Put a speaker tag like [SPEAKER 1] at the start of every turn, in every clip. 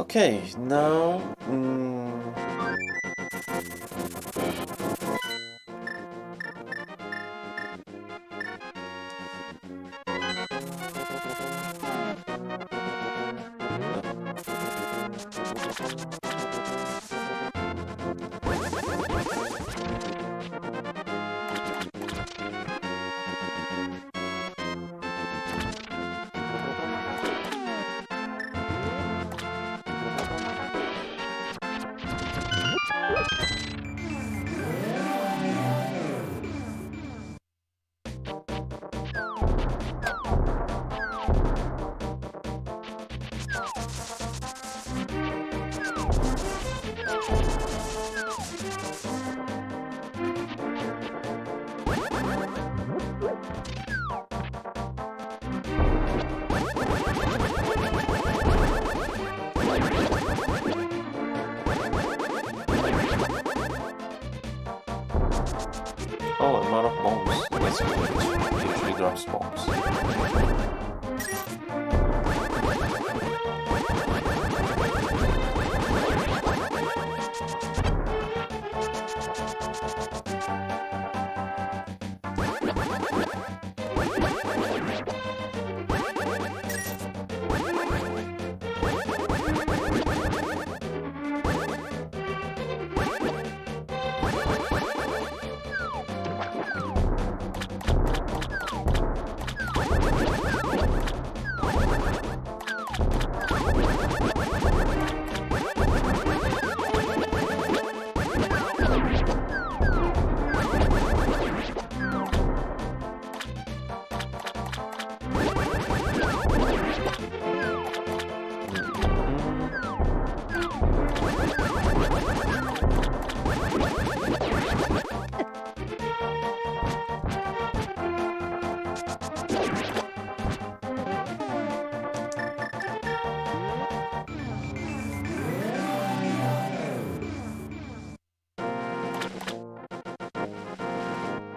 [SPEAKER 1] Okay, now... Mm, Oh, I'm out of bombs. Good. It usually drops bombs.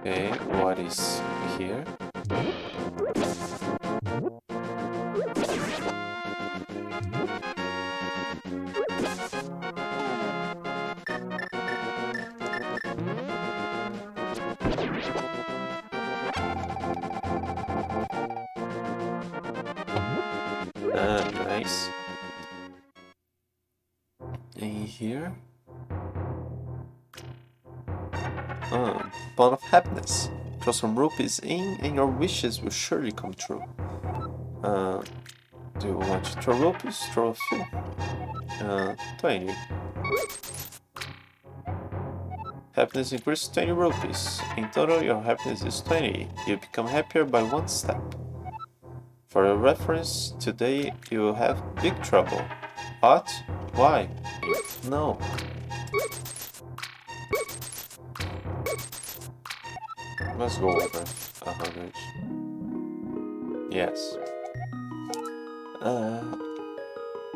[SPEAKER 1] Okay, what is here? Ah, nice. And here? Oh, of happiness. Throw some rupees in and your wishes will surely come true. Uh, do you want to throw rupees? Throw a few. Uh, 20. Happiness increases 20 rupees. In total, your happiness is 20. You become happier by one step. For your reference, today you will have big trouble. What? Why? No. Let's go over a hundred. Yes. Uh,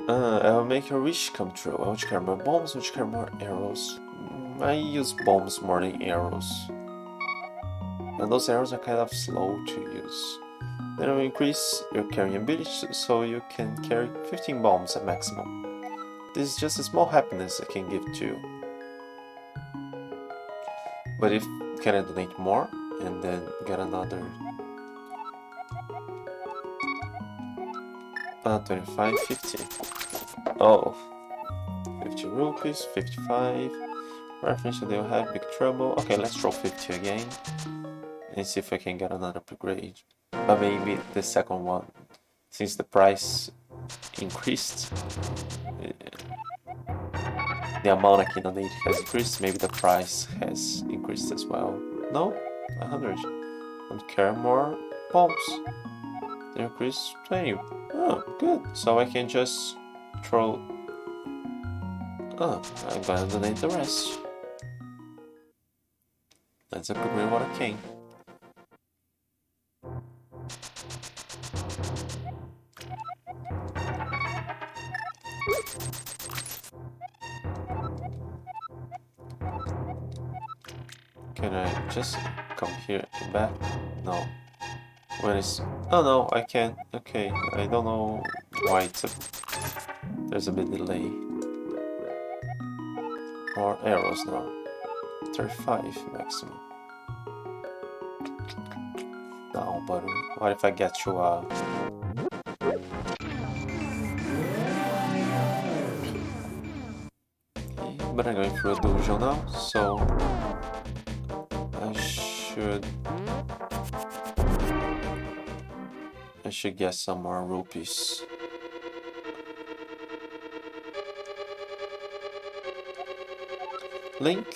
[SPEAKER 1] uh, I'll make your wish come true. I want to carry more bombs, I want to carry more arrows. Mm, I use bombs more than arrows. And those arrows are kind of slow to use. Then I will increase your carrying ability so you can carry 15 bombs at maximum. This is just a small happiness I can give to you. But if can I donate more and then get another uh, 25, 50. Oh, 50 rupees, 55. Reference they'll have big trouble. Okay, let's roll 50 again and see if I can get another upgrade. But maybe the second one, since the price increased, uh, the amount I can donate has increased, maybe the price has increased as well. No? 100. And carry more bombs. Increase 20. Oh, good. So I can just throw... Oh, I'm gonna donate the rest. Let's upgrade what I can. Can I just come here and back? No. When it's... Oh no, I can't. Okay, I don't know why it's a... There's a bit delay. More arrows now. 35 maximum. No, but what if I get you a... but I'm going through a dungeon now, so should I should get some more rupees. Link,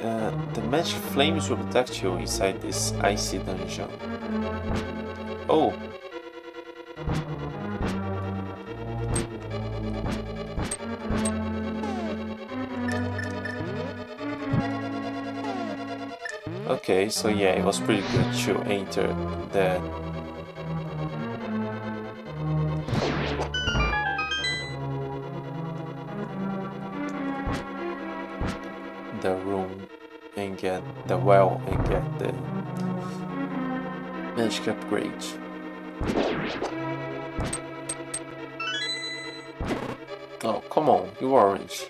[SPEAKER 1] uh, the magic flames will protect you inside this icy dungeon. Oh, so yeah, it was pretty good to enter the the room and get the well and get the magic upgrade. Oh, come on, you orange.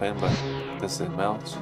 [SPEAKER 1] But does it melt?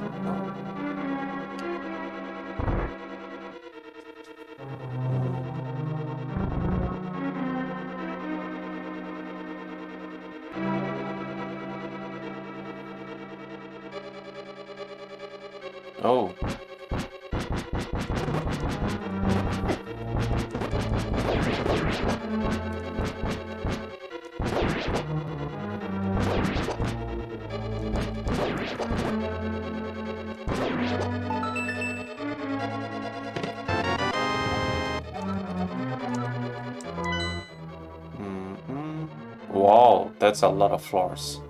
[SPEAKER 1] That's a lot of floors.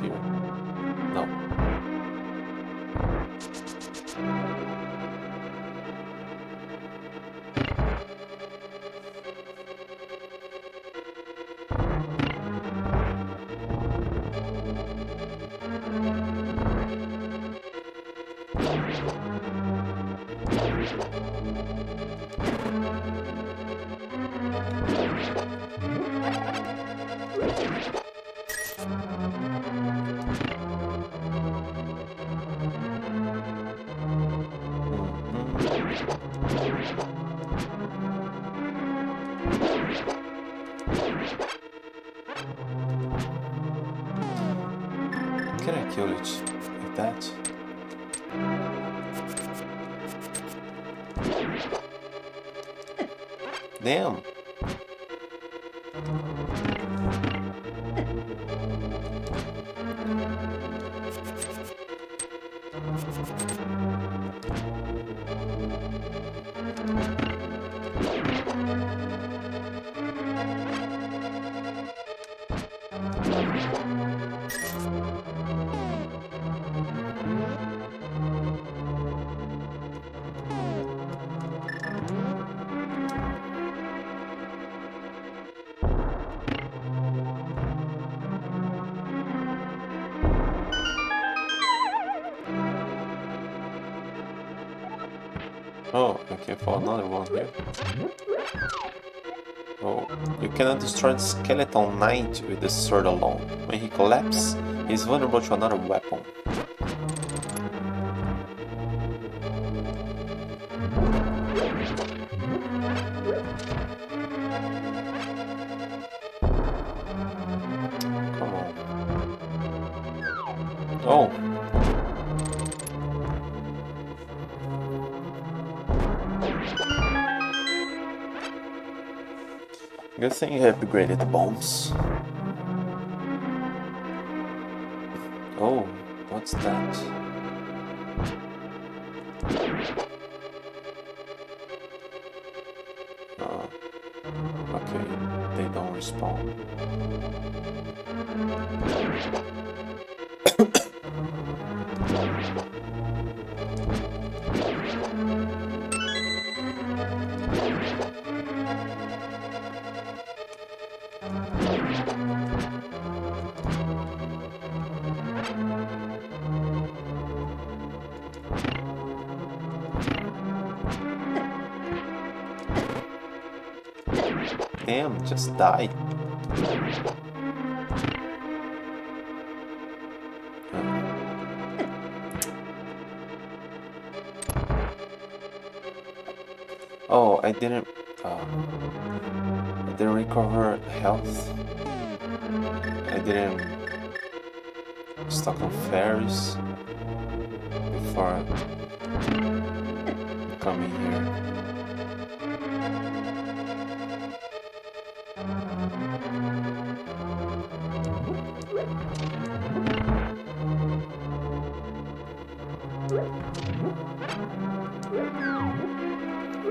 [SPEAKER 1] Through here. Oh, okay, for another one here. You cannot destroy the skeleton knight with the sword alone. When he collapses, he is vulnerable to another weapon. Upgraded the bombs. Oh, what's that? Uh, okay, they don't respawn. Just die. Oh, I didn't. Uh, I didn't recover health. I didn't stock on fairies before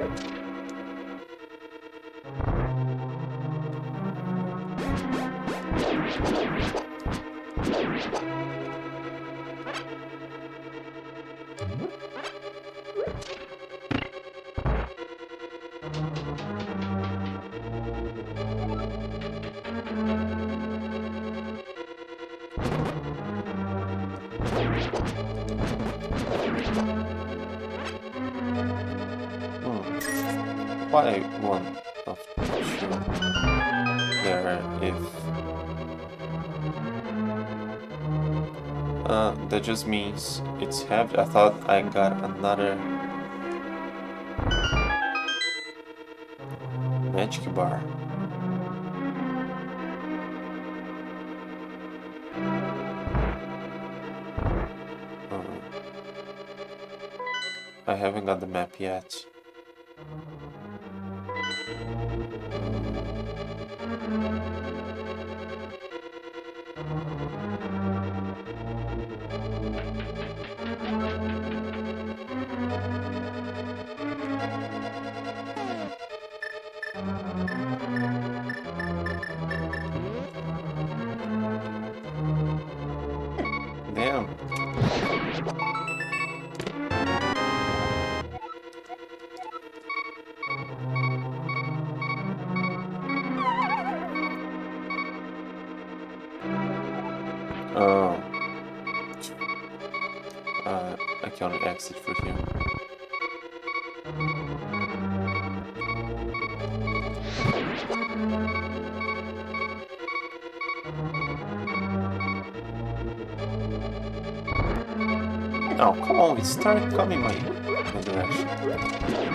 [SPEAKER 1] Hmm. Why one of there if uh that just means it's heavy. I thought I got another magic bar. Uh, I haven't got the map yet. Exit for here. Oh, come on, it started coming my, my direction.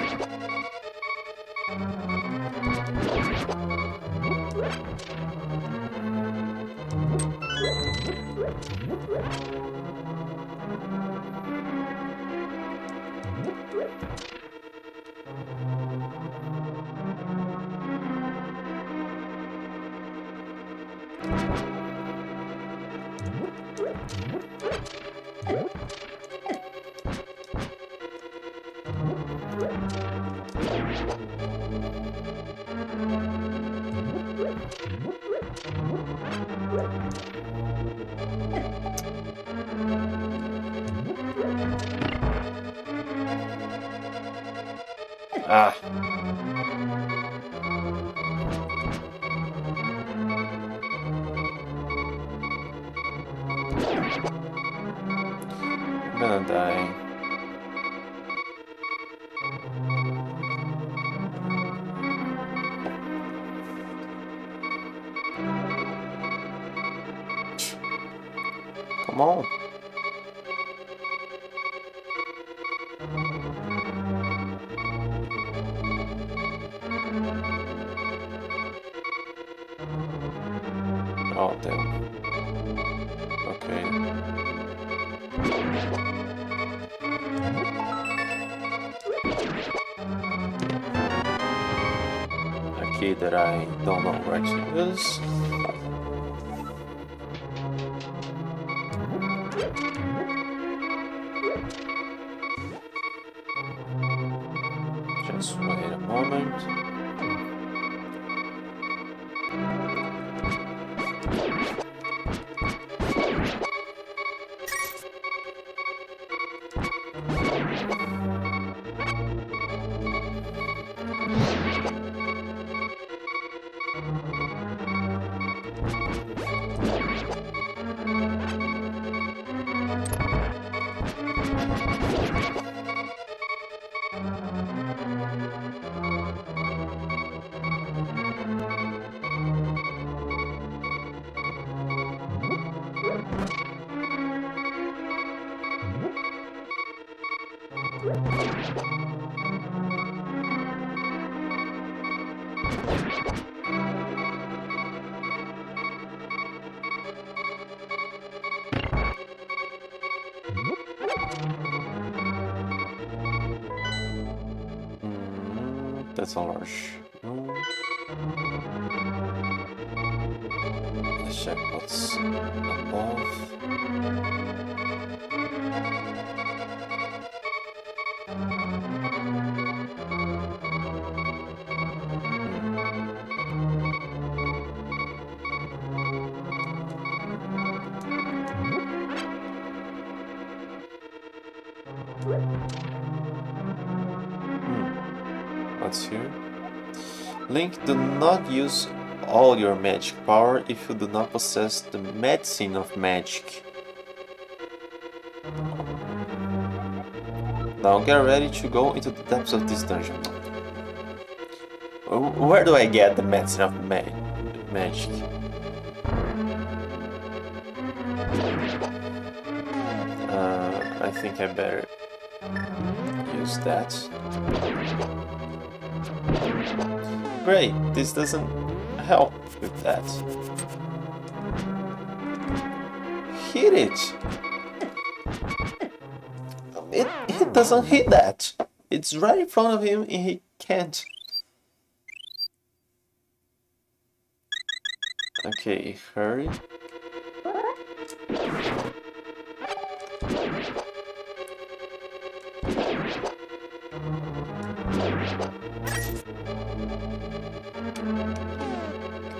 [SPEAKER 1] Ah. Just wait a moment. Large room. Let's above. Link, do not use all your magic power if you do not possess the medicine of magic. Now get ready to go into the depths of this dungeon. Where do I get the medicine of ma magic? Uh, I think I better use that. Great, this doesn't help with that. Hit it! It, it doesn't hit that. It's right in front of him and he can't. Okay, hurry.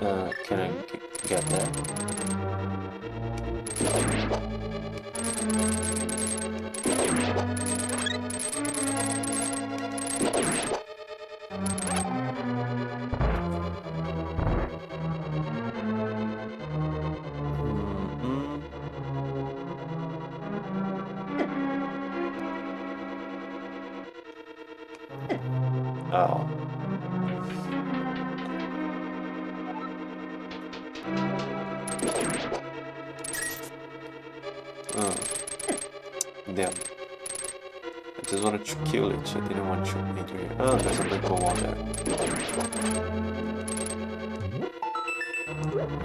[SPEAKER 1] Uh, can I get that? It. Didn't want to shoot enter here. Oh, there's a brick wall there.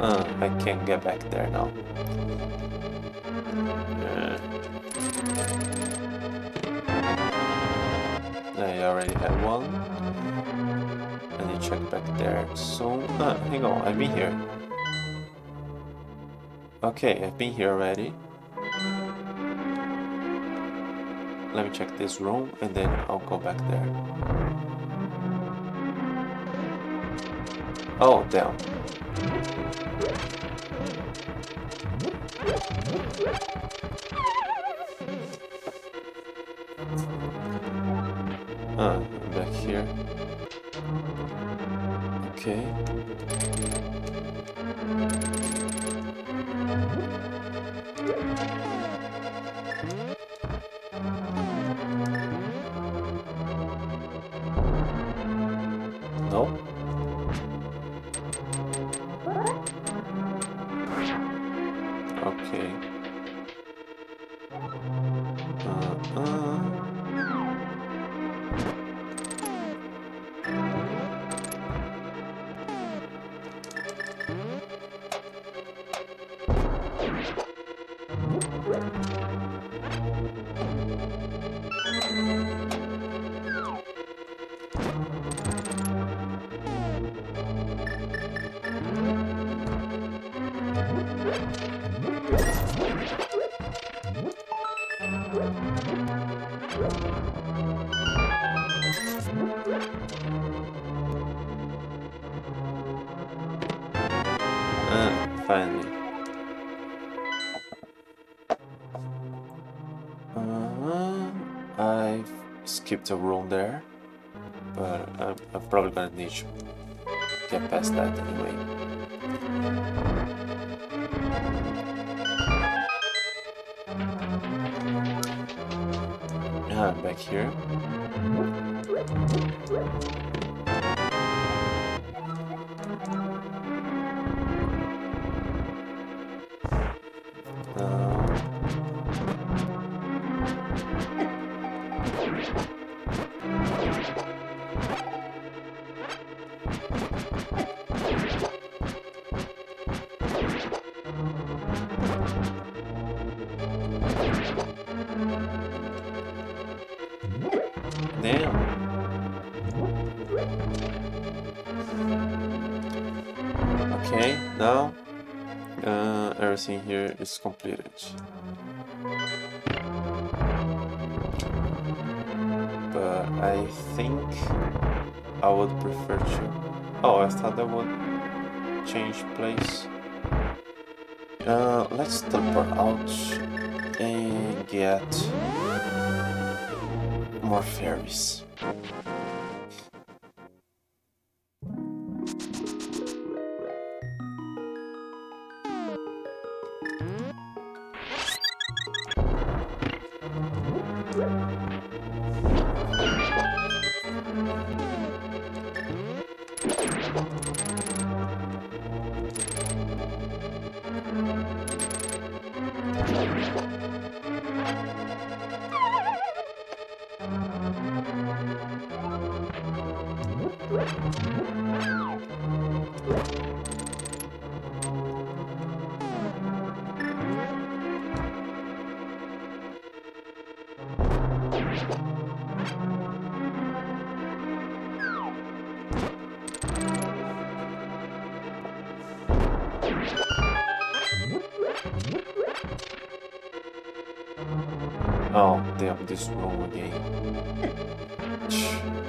[SPEAKER 1] Oh, I can't get back there now. Uh. I already had one. I need to check back there soon. Ah, hang on, I've been here. Okay, I've been here already. Let me check this room and then I'll go back there. Oh, damn. Ah, back here. Okay. Keep the room there, but I'm, I'm probably gonna need to get past that anyway. Yeah, I'm back here. Damn. Okay, now uh, everything here is completed. But I think I would prefer to... Oh, I thought that would change place. Uh, let's teleport out and get more fairies. Damn, this room again.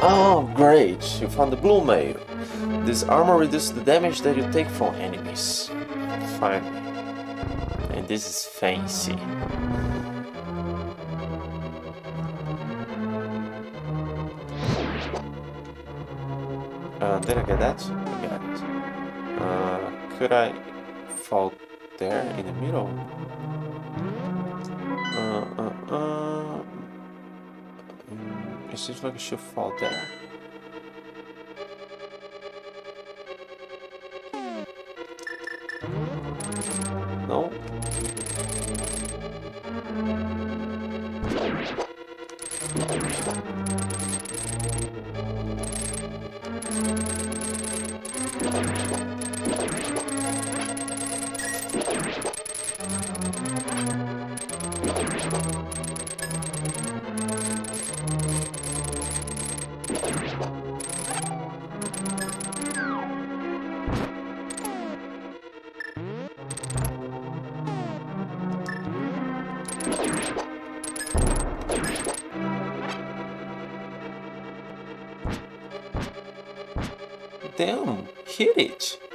[SPEAKER 1] Oh, great! You found the blue mail. This armor reduces the damage that you take from enemies. Finally. And this is fancy. Did I get that? I got it. Uh, could I fall there in the middle? Uh, uh, uh. Mm, It seems like I should fall there. Damn, hit it.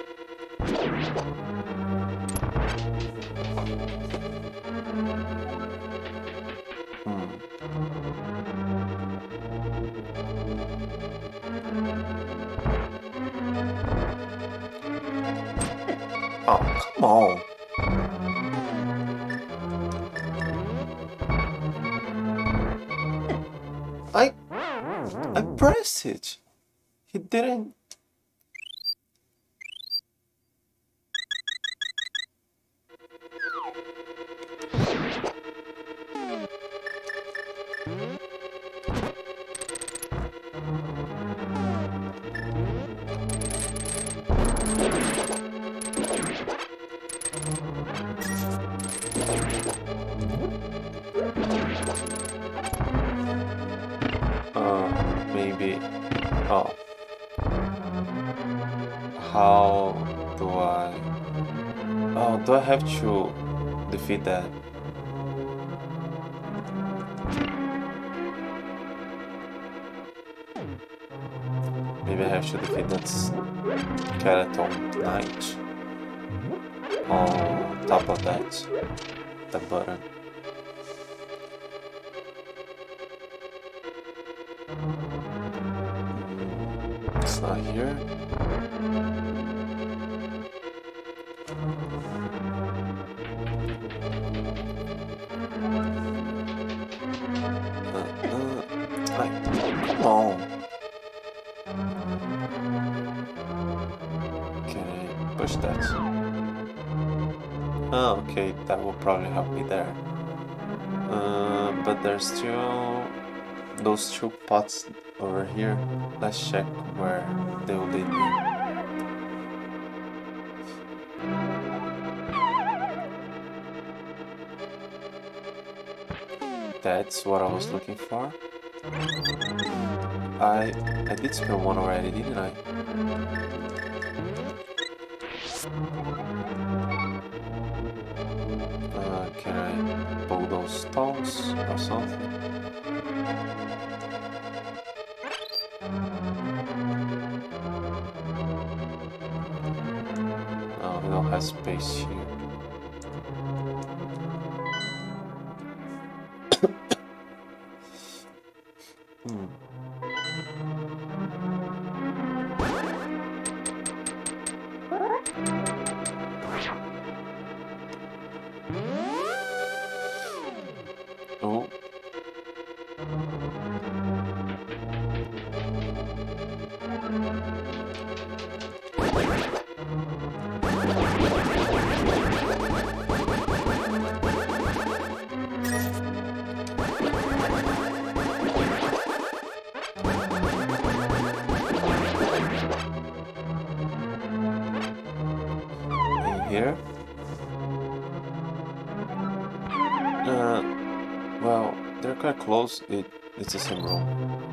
[SPEAKER 1] How do I... Oh, do I have to defeat that? Maybe I have to defeat that skeleton knight on top of that, the button. It's not here. Will probably help me there. Uh, but there's still those two pots over here. Let's check where they will lead me. That's what I was looking for. I I did spill one already, didn't I? Can I pull those stones or something? Oh, has space here. Close. It, it's the same room.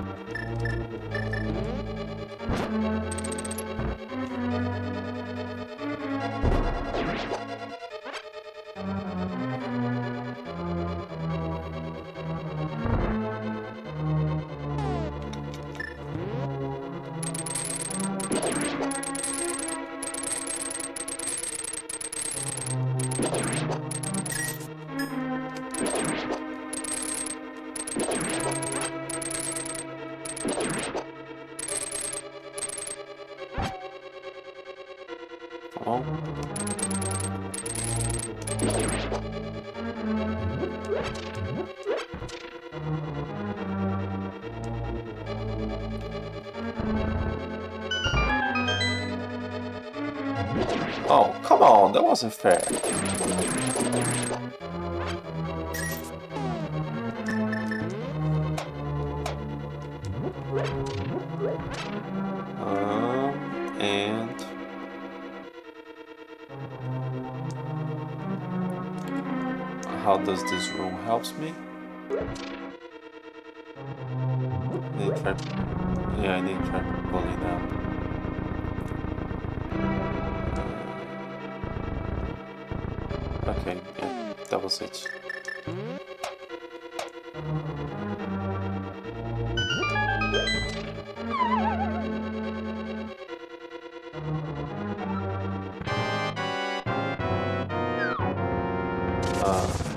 [SPEAKER 1] that wasn't fair. Um, and... How does this room helps me? Need try... Yeah, I need try pulling down.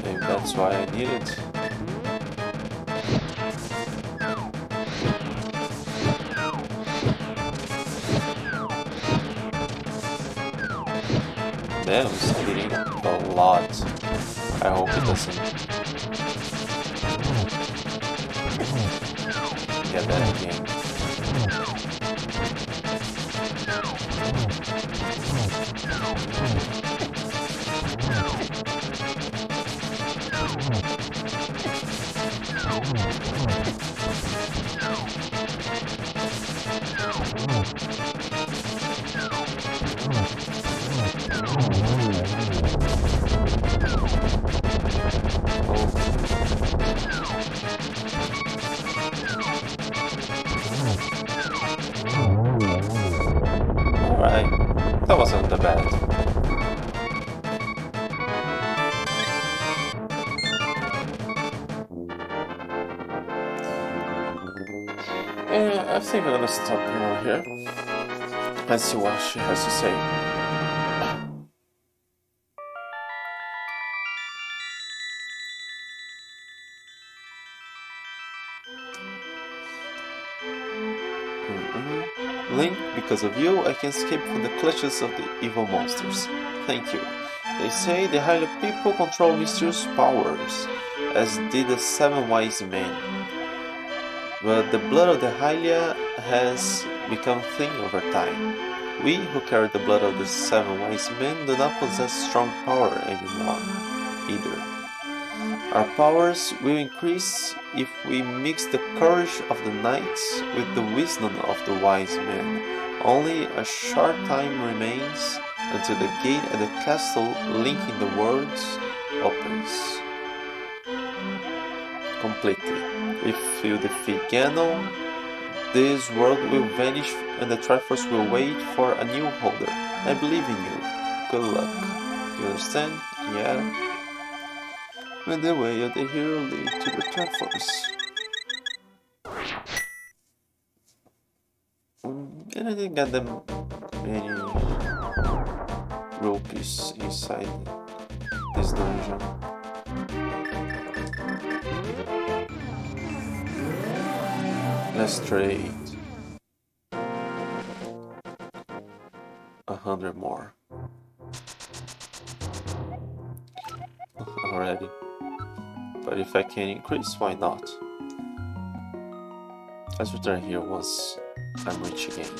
[SPEAKER 1] Maybe that's why I need it. Oh, my God. stop her here. Let's see what she has to say. Mm-hmm. Link, because of you, I can escape from the clutches of the evil monsters. Thank you. They say the Hylian people control mysterious powers, as did the Seven Wise Men. But the blood of the Hylia has become thin over time. We who carry the blood of the seven wise men do not possess strong power anymore, either. Our powers will increase if we mix the courage of the knights with the wisdom of the wise men. Only a short time remains until the gate at the castle linking the worlds opens completely. If you defeat Ganon, this world will vanish and the Triforce will wait for a new holder. I believe in you. Good luck. You understand? Yeah. When the way the hero lead to the Triforce. Mm, and I didn't get them any rupees inside this dungeon. Let's trade. A hundred more. Already. But if I can increase, why not? Let's return here once I'm rich again.